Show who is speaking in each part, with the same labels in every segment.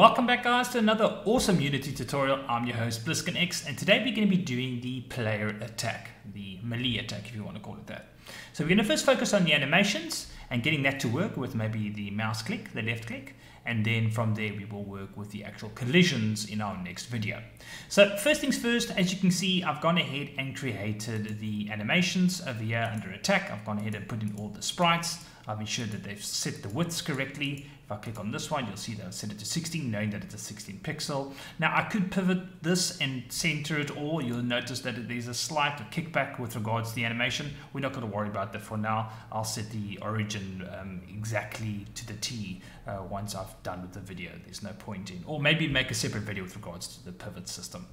Speaker 1: Welcome back guys to another awesome Unity tutorial. I'm your host BliskenX and today we're going to be doing the player attack, the melee attack if you want to call it that. So we're going to first focus on the animations and getting that to work with maybe the mouse click, the left click, and then from there we will work with the actual collisions in our next video. So first things first, as you can see, I've gone ahead and created the animations over here under attack. I've gone ahead and put in all the sprites. I've ensured that they've set the widths correctly. If I click on this one, you'll see that I've set it to 16, knowing that it's a 16 pixel. Now I could pivot this and center it or you'll notice that there's a slight kickback with regards to the animation. We're not going to worry about that for now. I'll set the origin um, exactly to the T uh, once I've done with the video. There's no point in, or maybe make a separate video with regards to the pivot system.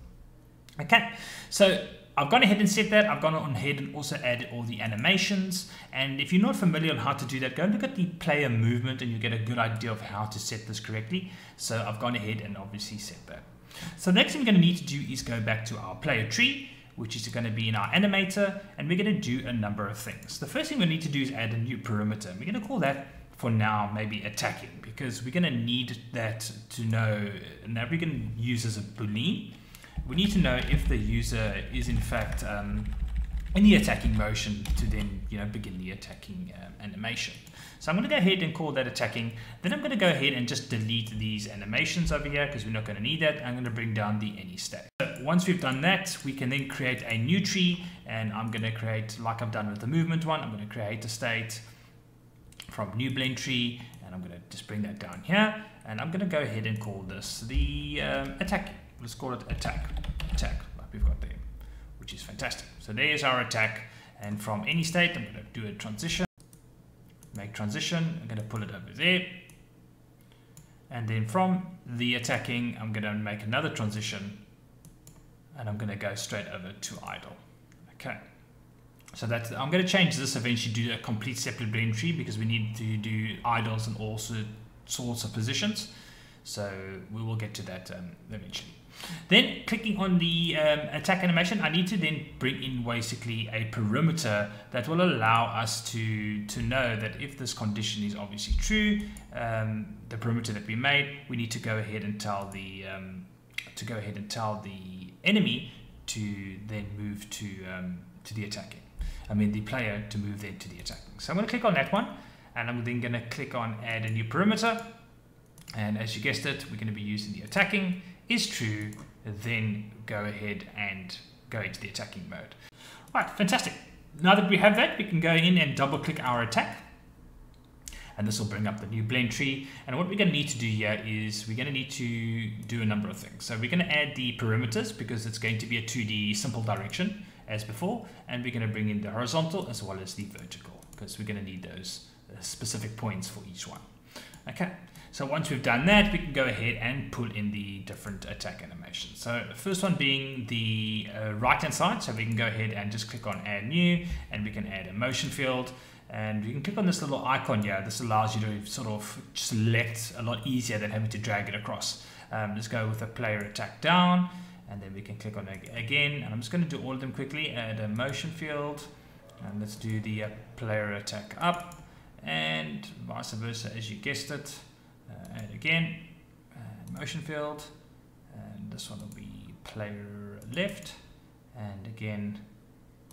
Speaker 1: Okay, so I've gone ahead and set that. I've gone on ahead and also added all the animations. And if you're not familiar on how to do that, go and look at the player movement and you get a good idea of how to set this correctly. So I've gone ahead and obviously set that. So next thing we're going to need to do is go back to our player tree, which is going to be in our animator, and we're going to do a number of things. The first thing we need to do is add a new perimeter. We're going to call that for now maybe attacking because we're going to need that to know, now we're going to use as a boolean we need to know if the user is in fact um, in the attacking motion to then you know begin the attacking um, animation. So I'm going to go ahead and call that attacking. Then I'm going to go ahead and just delete these animations over here because we're not going to need that. I'm going to bring down the any state. So once we've done that, we can then create a new tree and I'm going to create, like I've done with the movement one, I'm going to create a state from new blend tree and I'm going to just bring that down here and I'm going to go ahead and call this the um, attacking let's call it attack. Attack, like we've got there, which is fantastic. So there's our attack. And from any state, I'm going to do a transition. Make transition. I'm going to pull it over there. And then from the attacking, I'm going to make another transition. And I'm going to go straight over to idle. Okay. So that's, I'm going to change this eventually, do a complete separate blend tree because we need to do idles and all sorts of positions. So we will get to that um, eventually. Then clicking on the um, attack animation, I need to then bring in basically a perimeter that will allow us to, to know that if this condition is obviously true, um, the perimeter that we made, we need to go ahead and tell the um, to go ahead and tell the enemy to then move to um, to the attacking. I mean the player to move then to the attacking. So I'm going to click on that one, and I'm then going to click on add a new perimeter. And as you guessed it, we're going to be using the attacking is true, then go ahead and go into the attacking mode. Right, fantastic. Now that we have that, we can go in and double click our attack. And this will bring up the new blend tree. And what we're going to need to do here is we're going to need to do a number of things. So we're going to add the perimeters because it's going to be a 2D simple direction as before. And we're going to bring in the horizontal as well as the vertical because we're going to need those uh, specific points for each one. Okay, so once we've done that, we can go ahead and put in the different attack animations. So the first one being the uh, right hand side. So we can go ahead and just click on add new and we can add a motion field. And you can click on this little icon here. This allows you to sort of select a lot easier than having to drag it across. Um, let's go with a player attack down and then we can click on it again. And I'm just going to do all of them quickly. Add a motion field and let's do the uh, player attack up and vice versa as you guessed it. Uh, add again and motion field and this one will be player left. And again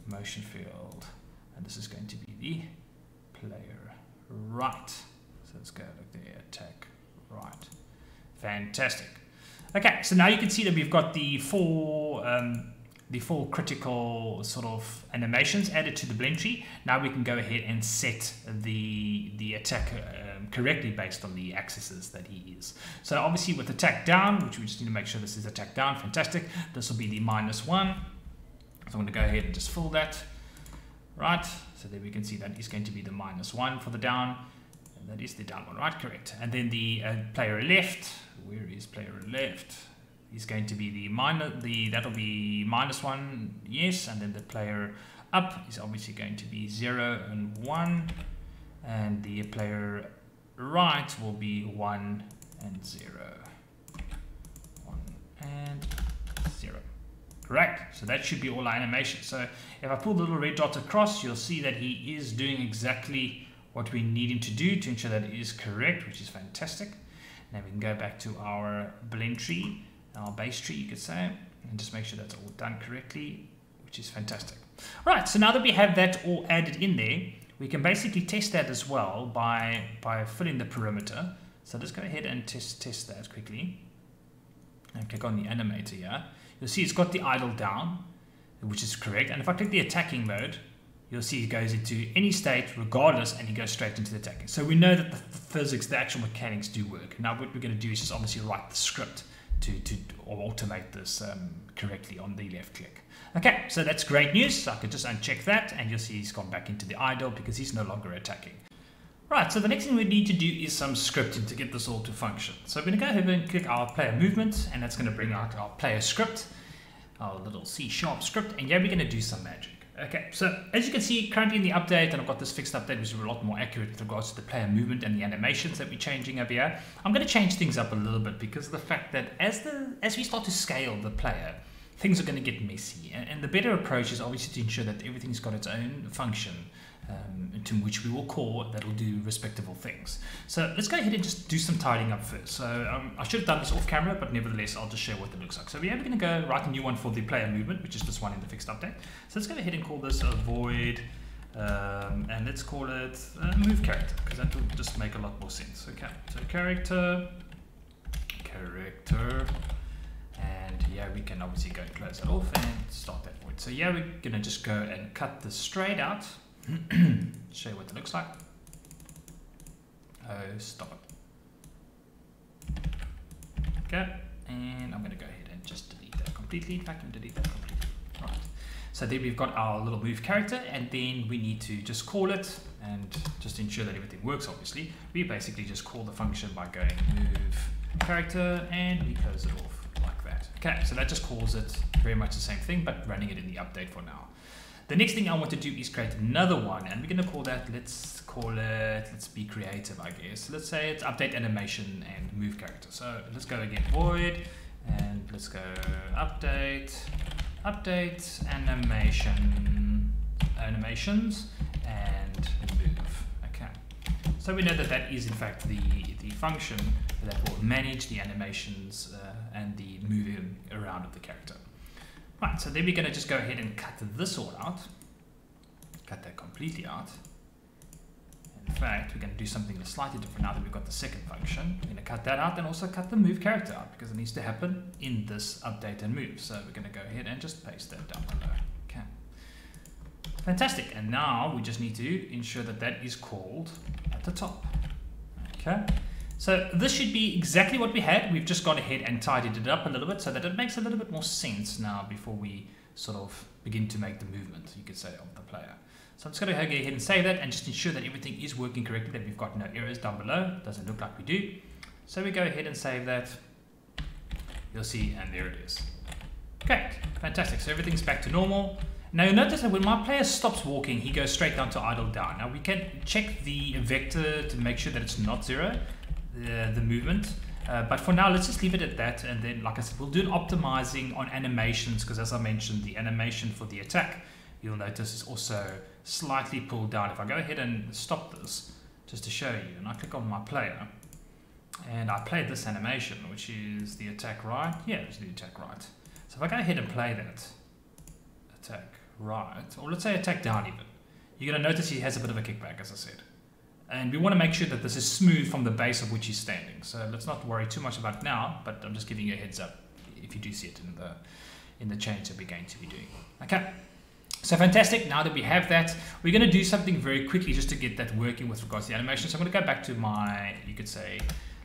Speaker 1: motion field. And this is going to be the player right. So let's go look there attack right. Fantastic. Okay so now you can see that we've got the four um, the four critical sort of animations added to the blend tree. Now we can go ahead and set the, the attack um, correctly based on the axes that he is. So obviously with attack down, which we just need to make sure this is attack down, fantastic. This will be the minus one. So I'm going to go ahead and just fill that. Right, so there we can see that is going to be the minus one for the down. And that is the down one, right? Correct. And then the uh, player left, where is player left? Is going to be the minus the that'll be minus one yes and then the player up is obviously going to be zero and one and the player right will be one and zero. One and zero. Correct. So that should be all our animation. So if I pull the little red dot across you'll see that he is doing exactly what we need him to do to ensure that it is correct which is fantastic. Now we can go back to our blend tree, our base tree, you could say, and just make sure that's all done correctly, which is fantastic. Right, so now that we have that all added in there, we can basically test that as well by, by filling the perimeter. So let's go ahead and test, test that quickly. And click on the animator here. You'll see it's got the idle down, which is correct. And if I click the attacking mode, you'll see it goes into any state regardless and it goes straight into the attacking. So we know that the physics, the actual mechanics do work. Now what we're going to do is just obviously write the script to, to automate this um, correctly on the left click. Okay, so that's great news. So I can just uncheck that and you'll see he's gone back into the idle because he's no longer attacking. Right, so the next thing we need to do is some scripting to get this all to function. So we're going to go ahead and click our player movement and that's going to bring out our player script, our little C sharp script, and yeah, we're going to do some magic. Okay, so as you can see, currently in the update, and I've got this fixed update, which is a lot more accurate with regards to the player movement and the animations that we're changing over here. I'm going to change things up a little bit because of the fact that as the as we start to scale the player, things are going to get messy. And the better approach is obviously to ensure that everything's got its own function um, to which we will call that will do respectable things. So let's go ahead and just do some tidying up first. So um, I should have done this off camera, but nevertheless, I'll just show what it looks like. So we're going to go write a new one for the player movement, which is this one in the fixed update. So let's go ahead and call this a void, um, and let's call it move character, because that will just make a lot more sense. Okay, so character, character, and yeah, we can obviously go close that off and start that void. So yeah, we're going to just go and cut this straight out. show you what it looks like. Oh, stop it. Okay, and I'm going to go ahead and just delete that completely. I'm delete that completely. Right. So then we've got our little move character, and then we need to just call it and just ensure that everything works. Obviously, we basically just call the function by going move character, and we close it off like that. Okay, so that just calls it very much the same thing, but running it in the update for now. The next thing I want to do is create another one, and we're going to call that, let's call it, let's be creative, I guess. Let's say it's update animation and move character. So let's go again, void, and let's go update, update animation, animations, and move. Okay. So we know that that is in fact the, the function that will manage the animations uh, and the moving around of the character. Right, so then we're going to just go ahead and cut this all out. Cut that completely out. In fact, we're going to do something slightly different now that we've got the second function. We're going to cut that out and also cut the move character out because it needs to happen in this update and move. So we're going to go ahead and just paste that down below. Okay. Fantastic. And now we just need to ensure that that is called at the top. Okay. So this should be exactly what we had. We've just gone ahead and tidied it up a little bit so that it makes a little bit more sense now before we sort of begin to make the movement, you could say, of the player. So I'm just going to go ahead and save that and just ensure that everything is working correctly, that we've got no errors down below. Doesn't look like we do. So we go ahead and save that. You'll see, and there it is. Okay, fantastic. So everything's back to normal. Now you'll notice that when my player stops walking, he goes straight down to idle down. Now we can check the vector to make sure that it's not zero the, movement. Uh, but for now, let's just leave it at that. And then, like I said, we'll do an optimizing on animations because as I mentioned, the animation for the attack, you'll notice is also slightly pulled down. If I go ahead and stop this, just to show you, and I click on my player, and I play this animation, which is the attack right. Yeah, it's the attack right. So if I go ahead and play that, attack right, or let's say attack down even, you're going to notice he has a bit of a kickback, as I said. And we want to make sure that this is smooth from the base of which he's standing. So let's not worry too much about it now, but I'm just giving you a heads up if you do see it in the, in the change that we're going to be doing. Okay. So fantastic, now that we have that, we're going to do something very quickly just to get that working with regards to the animation. So I'm going to go back to my, you could say,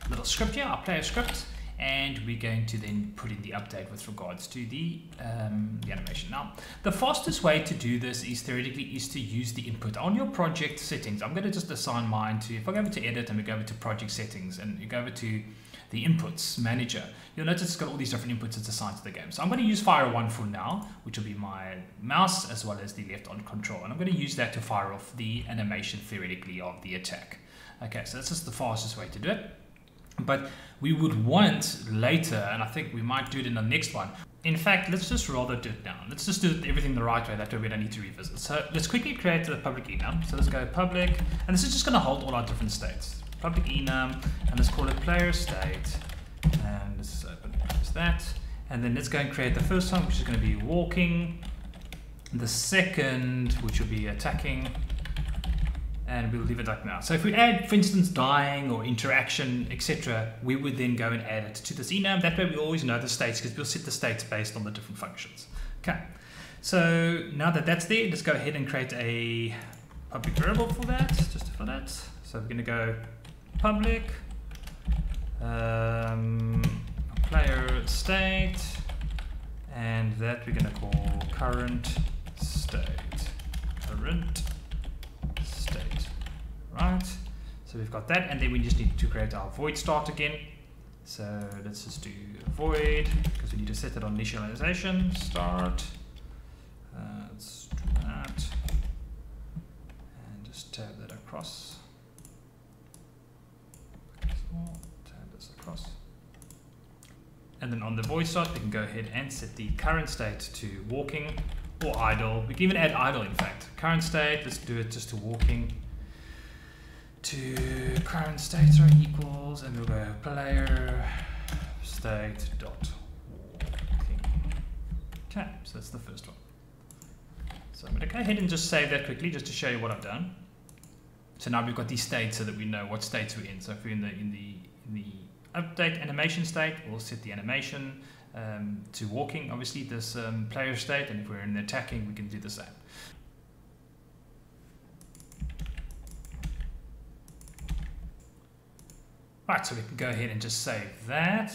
Speaker 1: little script here, our player script and we're going to then put in the update with regards to the, um, the animation. Now, the fastest way to do this is theoretically is to use the input on your project settings. I'm going to just assign mine to, if I go over to edit and we go over to project settings and you go over to the inputs manager, you'll notice it's got all these different inputs it's assigned to the game. So I'm going to use fire one for now, which will be my mouse as well as the left on control. And I'm going to use that to fire off the animation theoretically of the attack. Okay, so that's just the fastest way to do it. But we would want later, and I think we might do it in the next one. In fact, let's just rather do it now. Let's just do everything the right way, that way we don't need to revisit. So let's quickly create a public enum. So let's go public, and this is just gonna hold all our different states. public enum, and let's call it player state. And let's open that. And then let's go and create the first one, which is going to be walking. The second, which will be attacking. And we'll leave it like now. So if we add, for instance, dying or interaction, etc., we would then go and add it to this enum. That way we always know the states because we'll set the states based on the different functions. Okay. So now that that's there, let's go ahead and create a public variable for that, just for that. So we're going to go public um, player state, and that we're going to call current state. Current state. Right. So we've got that, and then we just need to create our void start again. So let's just do void because we need to set it on initialization start. Uh, let's do that and just tab that across. tab this across. And then on the void start, we can go ahead and set the current state to walking or idle. We can even add idle, in fact. Current state, let's do it just to walking. To current state sorry, equals, and we'll go player state dot walking. Okay, so that's the first one. So I'm going to go ahead and just save that quickly just to show you what I've done. So now we've got these states so that we know what states we're in. So if we're in the in the in the update animation state, we'll set the animation um, to walking, obviously this um, player state, and if we're in the attacking, we can do the same. Right, so we can go ahead and just save that.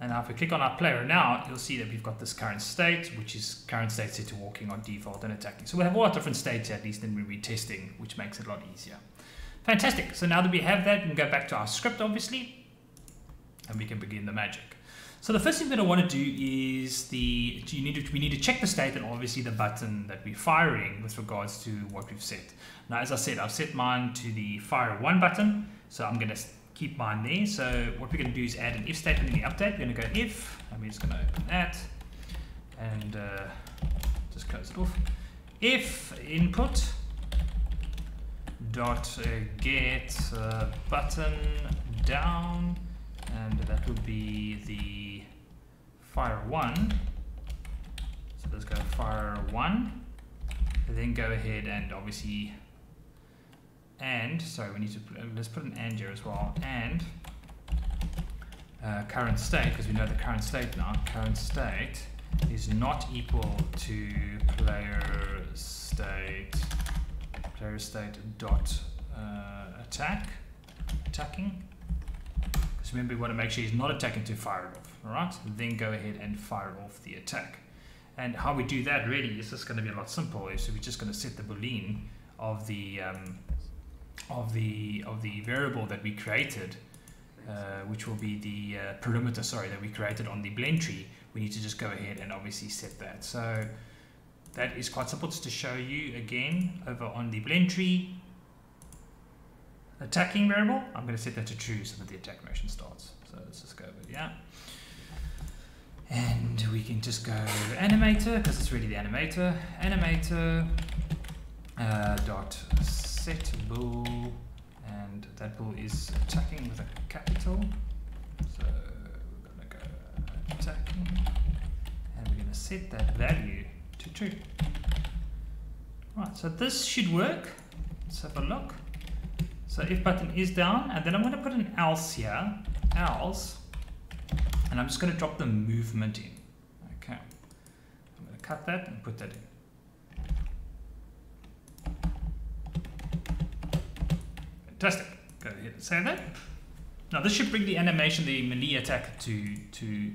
Speaker 1: And now if we click on our player now, you'll see that we've got this current state, which is current state set to walking on default and attacking. So we have all our different states at least, and we're retesting, which makes it a lot easier. Fantastic. So now that we have that, we can go back to our script, obviously, and we can begin the magic. So the first thing that I want to do is the you need to, we need to check the state and obviously the button that we're firing with regards to what we've set. Now, as I said, I've set mine to the fire one button, so I'm going to keep mine there. So what we're going to do is add an if statement in the update. We're going to go if, and we're just going to open that and uh, just close it off. If input dot uh, get uh, button down, and that would be the fire one. So let's go fire one, and then go ahead and obviously and sorry we need to uh, let's put an and here as well and uh, current state because we know the current state now current state is not equal to player state player state dot uh, attack attacking because remember we want to make sure he's not attacking to fire it off all right then go ahead and fire off the attack. And how we do that really is just going to be a lot simpler so we're just going to set the boolean of the um, of the of the variable that we created, uh, which will be the uh, perimeter, sorry, that we created on the blend tree, we need to just go ahead and obviously set that. So that is quite simple. Just to show you again over on the blend tree attacking variable. I'm going to set that to true so that the attack motion starts. So let's just go over yeah. And we can just go animator because it's really the animator. Animator uh, dot set bool and that bool is attacking with a capital so we're going to go attacking and we're going to set that value to true right so this should work let's have a look so if button is down and then I'm going to put an else here else and I'm just going to drop the movement in okay I'm going to cut that and put that in Fantastic. Go ahead and save that. Now this should bring the animation, the melee attack to to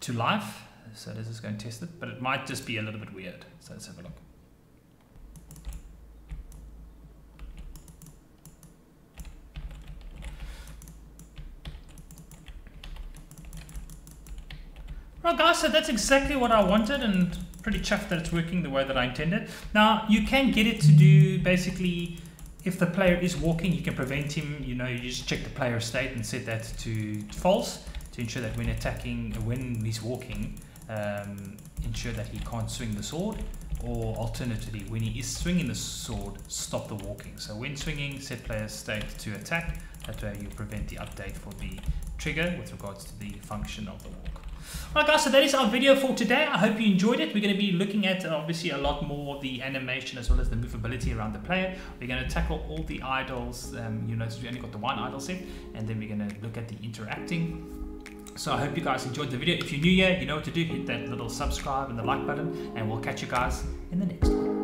Speaker 1: to life. So this is going to test it, but it might just be a little bit weird. So let's have a look. Well guys, so that's exactly what I wanted and pretty chuffed that it's working the way that I intended. Now you can get it to do basically if the player is walking, you can prevent him. You know, you just check the player state and set that to false to ensure that when attacking, when he's walking, um, ensure that he can't swing the sword or alternatively, when he is swinging the sword, stop the walking. So when swinging, set player state to attack. That way you prevent the update for the trigger with regards to the function of the walk. Alright guys, so that is our video for today. I hope you enjoyed it. We're going to be looking at uh, obviously a lot more of the animation as well as the movability around the player. We're going to tackle all the idles. Um, you notice we only got the one idle set and then we're going to look at the interacting so I hope you guys enjoyed the video. If you're new here, you know what to do. Hit that little subscribe and the like button and we'll catch you guys in the next one.